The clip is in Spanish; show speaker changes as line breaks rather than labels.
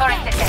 Sorry,